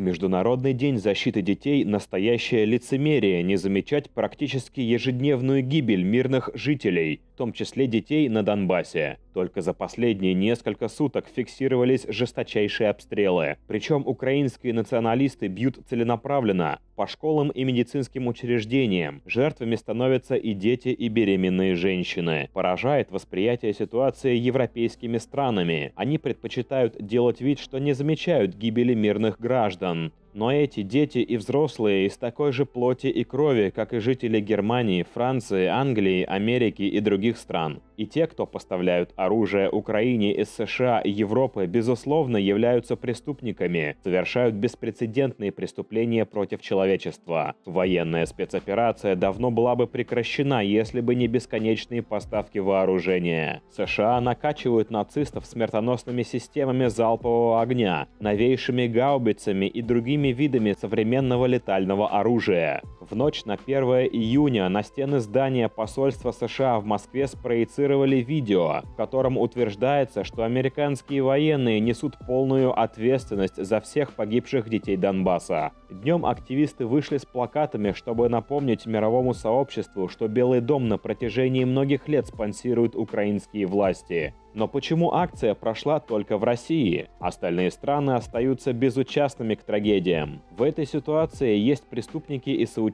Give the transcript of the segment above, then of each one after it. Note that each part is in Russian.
Международный день защиты детей настоящее лицемерие не замечать практически ежедневную гибель мирных жителей, том числе детей на Донбассе. Только за последние несколько суток фиксировались жесточайшие обстрелы. Причем украинские националисты бьют целенаправленно по школам и медицинским учреждениям. Жертвами становятся и дети, и беременные женщины. Поражает восприятие ситуации европейскими странами. Они предпочитают делать вид, что не замечают гибели мирных граждан. Но эти дети и взрослые из такой же плоти и крови, как и жители Германии, Франции, Англии, Америки и других стран. И те, кто поставляют оружие Украине из США и Европы, безусловно, являются преступниками, совершают беспрецедентные преступления против человечества. Военная спецоперация давно была бы прекращена, если бы не бесконечные поставки вооружения. США накачивают нацистов смертоносными системами залпового огня, новейшими гаубицами и другими другими видами современного летального оружия. В ночь на 1 июня на стены здания посольства США в Москве спроецировали видео, в котором утверждается, что американские военные несут полную ответственность за всех погибших детей Донбасса. Днем активисты вышли с плакатами, чтобы напомнить мировому сообществу, что Белый дом на протяжении многих лет спонсирует украинские власти. Но почему акция прошла только в России? Остальные страны остаются безучастными к трагедиям. В этой ситуации есть преступники и соучастники.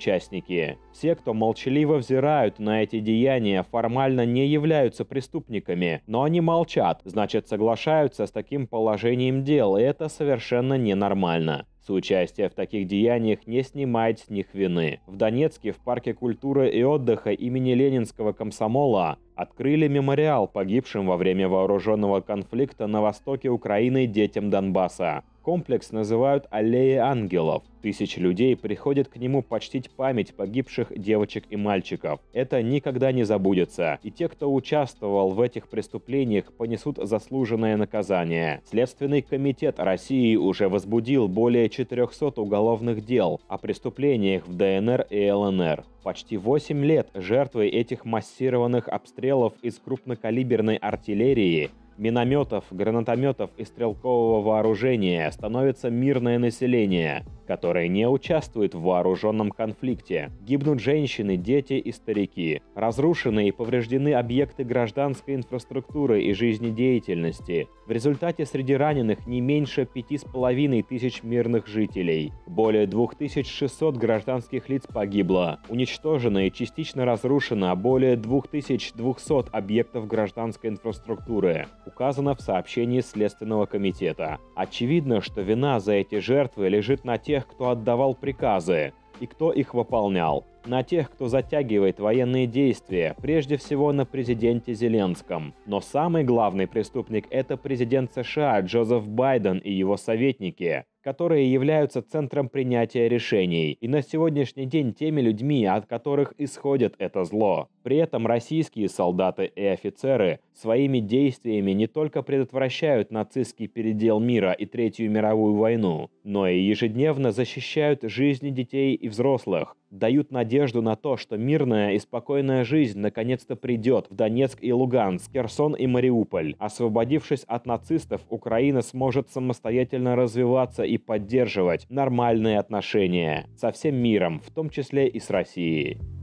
Все, кто молчаливо взирают на эти деяния, формально не являются преступниками, но они молчат, значит соглашаются с таким положением дел, и это совершенно ненормально. Соучастие в таких деяниях не снимает с них вины. В Донецке в Парке культуры и отдыха имени Ленинского комсомола открыли мемориал погибшим во время вооруженного конфликта на востоке Украины детям Донбасса. Комплекс называют «Аллеей ангелов». Тысячи людей приходят к нему почтить память погибших девочек и мальчиков. Это никогда не забудется, и те, кто участвовал в этих преступлениях, понесут заслуженное наказание. Следственный комитет России уже возбудил более 400 уголовных дел о преступлениях в ДНР и ЛНР. Почти 8 лет жертвой этих массированных обстрелов из крупнокалиберной артиллерии минометов, гранатометов и стрелкового вооружения становится мирное население, которое не участвует в вооруженном конфликте. Гибнут женщины, дети и старики. Разрушены и повреждены объекты гражданской инфраструктуры и жизнедеятельности. В результате среди раненых не меньше 5,5 тысяч мирных жителей. Более 2600 гражданских лиц погибло. Уничтожено и частично разрушено более 2200 объектов гражданской инфраструктуры указано в сообщении Следственного комитета. Очевидно, что вина за эти жертвы лежит на тех, кто отдавал приказы и кто их выполнял на тех, кто затягивает военные действия, прежде всего на президенте Зеленском. Но самый главный преступник – это президент США Джозеф Байден и его советники которые являются центром принятия решений и на сегодняшний день теми людьми, от которых исходит это зло. При этом российские солдаты и офицеры своими действиями не только предотвращают нацистский передел мира и Третью мировую войну, но и ежедневно защищают жизни детей и взрослых, дают надежду на то, что мирная и спокойная жизнь наконец-то придет в Донецк и Луганск, Херсон и Мариуполь. Освободившись от нацистов, Украина сможет самостоятельно развиваться и поддерживать нормальные отношения со всем миром, в том числе и с Россией.